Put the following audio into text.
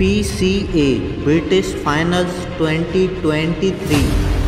P C A British finals 2023